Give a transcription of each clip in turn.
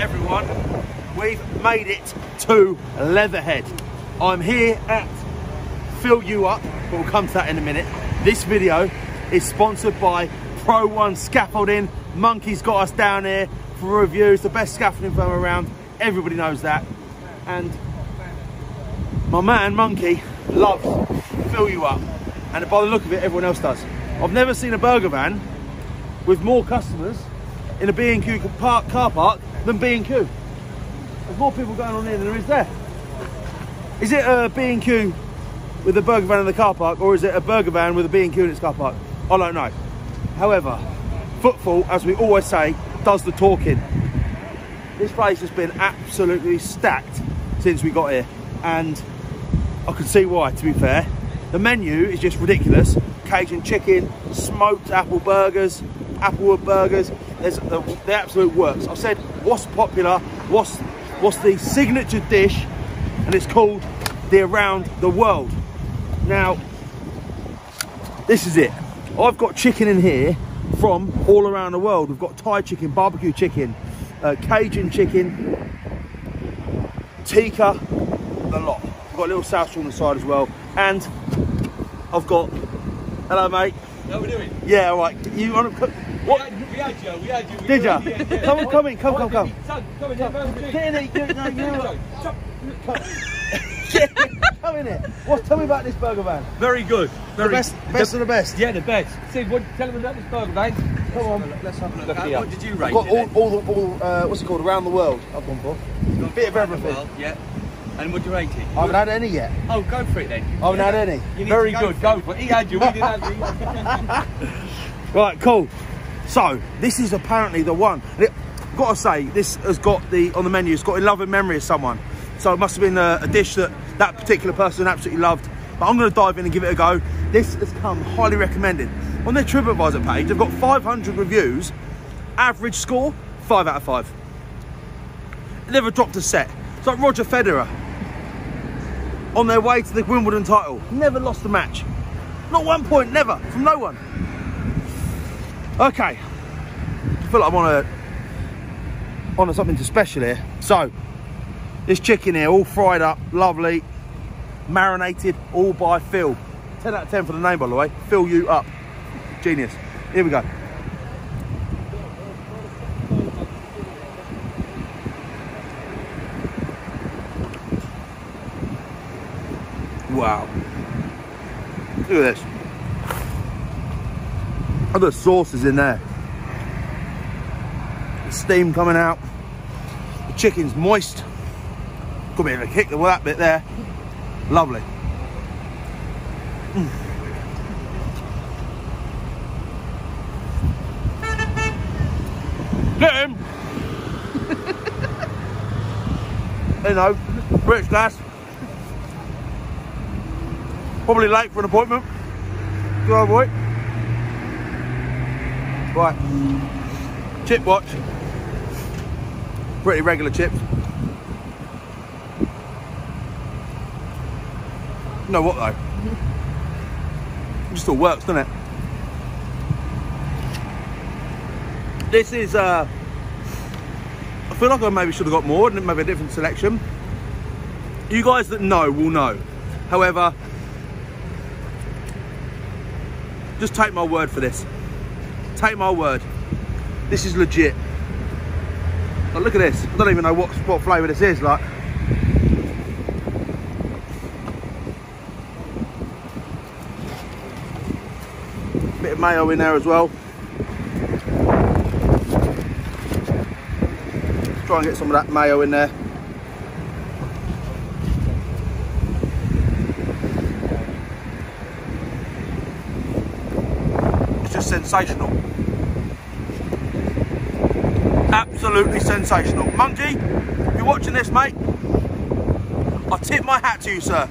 Everyone, we've made it to Leatherhead. I'm here at Phil You Up, but we'll come to that in a minute. This video is sponsored by Pro One Scaffolding. Monkey's got us down here for reviews, the best scaffolding firm around. Everybody knows that. And my man Monkey loves Phil You Up. And by the look of it, everyone else does. I've never seen a burger van with more customers in a B&Q park, car park than B&Q. There's more people going on here than there is there. Is it a B&Q with a burger van in the car park or is it a burger van with a B&Q in its car park? I don't know. However, footfall, as we always say, does the talking. This place has been absolutely stacked since we got here and I can see why, to be fair. The menu is just ridiculous. Cajun chicken, smoked apple burgers, applewood burgers. There's the, the absolute works. I said, what's popular? What's what's the signature dish? And it's called the Around the World. Now, this is it. I've got chicken in here from all around the world. We've got Thai chicken, barbecue chicken, uh, Cajun chicken, tikka, a lot. I've got a little sauce on the side as well. And I've got, hello mate. How we doing? Yeah, all right. You want to cook? What? We had you, we had you. we Did were ya? in the yeah. Come on, come in, come, come, come. Son, come in, have a in here, get, no, you what? Come in here. What? Tell me about this burger van. Very good. The Very best, best of the best. Yeah, the best. Sid, what, tell them about this burger, van. Come on, let's have a look. Look I've here. What did you rate got it all, all, the, all uh, what's it called? Around the world. I've gone for. A bit of everything. Well, yeah. And what do you rate it? I haven't had any yet. Oh, go for it then. I haven't had any. Very go good. for Go for it. He had you. We didn't have you. Right, cool. So this is apparently the one. It- Got to say, this has got the on the menu. It's got in love and memory of someone. So it must have been a, a dish that that particular person absolutely loved. But I'm going to dive in and give it a go. This has come highly recommended on their TripAdvisor page. They've got 500 reviews. Average score five out of five. Never dropped a set. It's like Roger Federer on their way to the Wimbledon title. Never lost a match. Not one point, never, from no one. Okay. I feel like I'm on a on something to special here. So this chicken here, all fried up, lovely, marinated, all by Phil. 10 out of 10 for the name, by the way. Phil You Up. Genius. Here we go. Wow. Look at this. Other sauces in there. Steam coming out. The chicken's moist. Got a bit of a kick with that bit there. Lovely. Mm. Get him! you know, British gas. Probably late for an appointment. Good old boy. Right. Chip watch. Pretty regular chips. You know what though? It just all works, doesn't it? This is uh I feel like I maybe should have got more and maybe a different selection. You guys that know will know. However, just take my word for this. Take my word. This is legit. Look at this. I don't even know what, what flavour this is. Like, bit of mayo in there as well. Try and get some of that mayo in there. It's just sensational. Absolutely sensational. Monkey, you're watching this, mate, I tip my hat to you, sir.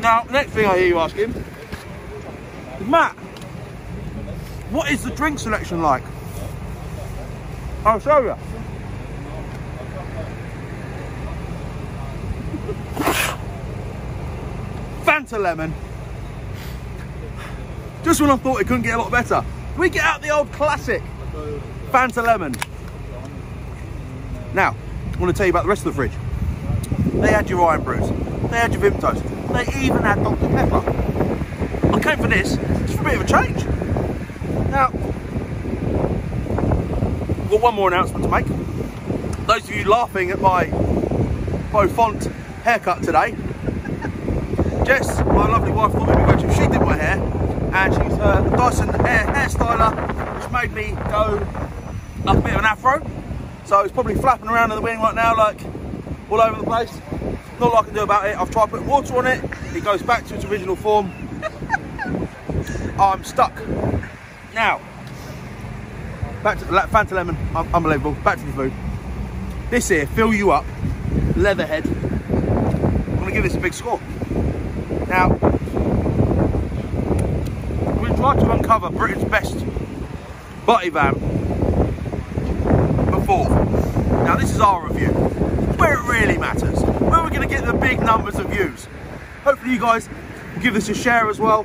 Now, next thing I hear you asking, Matt, what is the drink selection like? I'll show you. Fanta lemon. Just when I thought it couldn't get a lot better. We get out the old classic Fanta Lemon. Now, I want to tell you about the rest of the fridge. They had your Irn-Brus, they had your Vimtos, they even had Dr. Pepper. I came for this just for a bit of a change. Now, I've got one more announcement to make. Those of you laughing at my bouffant haircut today, Jess, my lovely wife, thought it'd be if she did my hair, and she's a Dyson hair hairstyler, which made me go a bit of an afro. So it's probably flapping around in the wind right now, like all over the place. Not a lot I can do about it. I've tried putting water on it. It goes back to its original form. I'm stuck. Now, back to the Fanta Lemon, unbelievable. Back to the food. This here, Phil You Up, Leatherhead. I'm gonna give this a big score. Now, tried to uncover Britain's best butty van before. Now this is our review, where it really matters, where we're gonna get the big numbers of views. Hopefully you guys give this a share as well.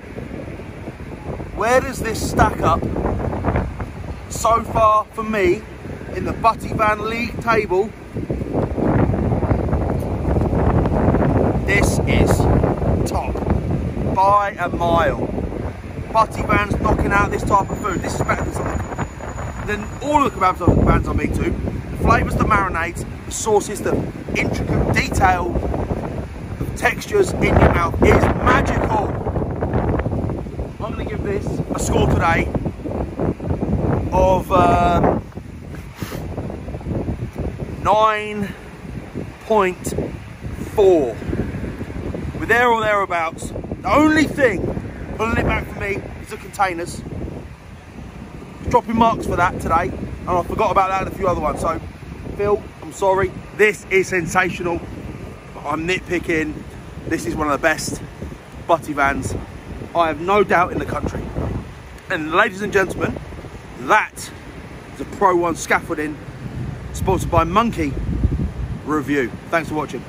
Where does this stack up so far for me in the Butty Van League table? This is top by a mile. Butty Van's knocking out this type of food. This is better than something than all of the kebabs vans I'm eating to. The flavours, the marinades, the sauces, the intricate detail, the textures in your mouth is magical. I'm going to give this a score today of uh, 9.4. We're there or thereabouts. The only thing pulling it back for me is the containers. Dropping marks for that today, and I forgot about that and a few other ones. So, Phil, I'm sorry. This is sensational. I'm nitpicking. This is one of the best butty vans I have no doubt in the country. And ladies and gentlemen, that is a Pro One scaffolding sponsored by Monkey Review. Thanks for watching.